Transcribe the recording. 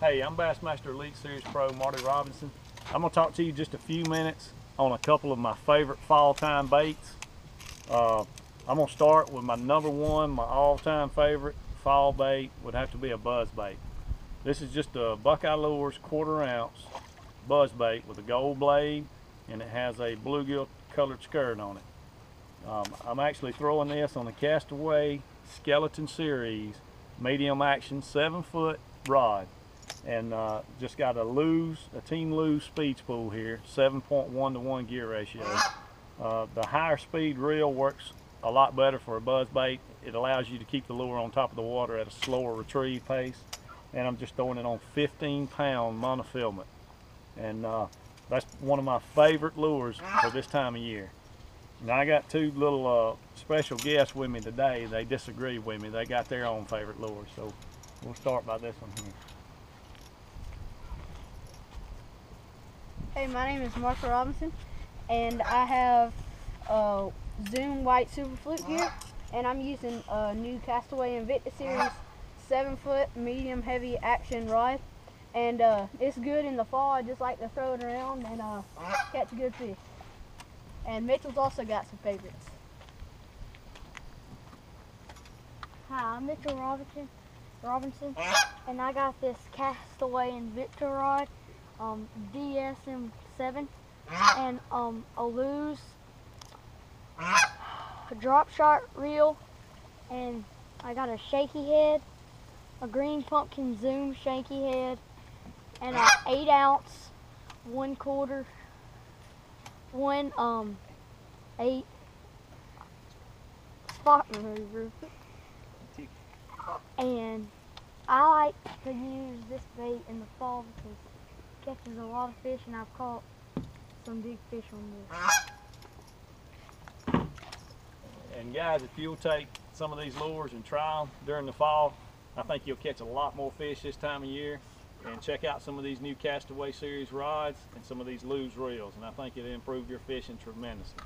Hey, I'm Bassmaster Elite Series Pro Marty Robinson. I'm gonna talk to you just a few minutes on a couple of my favorite fall time baits. Uh, I'm gonna start with my number one, my all-time favorite fall bait would have to be a buzz bait. This is just a Buckeye Lures quarter ounce buzz bait with a gold blade and it has a bluegill colored skirt on it. Um, I'm actually throwing this on the Castaway Skeleton Series medium action seven foot rod and uh, just got a Lew's a team Lew's speed spool here 7.1 to 1 gear ratio uh, the higher speed reel works a lot better for a buzz bait it allows you to keep the lure on top of the water at a slower retrieve pace and I'm just throwing it on 15 pound monofilament and uh, that's one of my favorite lures for this time of year now I got two little uh, special guests with me today. They disagree with me. They got their own favorite lures. So we'll start by this one here. Hey, my name is Marshall Robinson, and I have a Zoom White Super Fluke here, and I'm using a new Castaway Invicta Series 7 foot medium heavy action rod. And uh, it's good in the fall. I just like to throw it around and uh, catch good fish. And Mitchell's also got some favorites. Hi, I'm Mitchell Robinson, Robinson, and I got this Castaway Invicta rod, um, DSM7, and um, a Lew's a drop shot reel, and I got a shaky head, a green pumpkin Zoom shaky head, and an eight ounce, one quarter, one um, eight spot remover. And I like to use this bait in the fall because catches a lot of fish and I've caught some big fish on this. And guys, if you'll take some of these lures and try them during the fall, I think you'll catch a lot more fish this time of year. And check out some of these new Castaway Series rods and some of these Lew's reels. And I think it'll improve your fishing tremendously.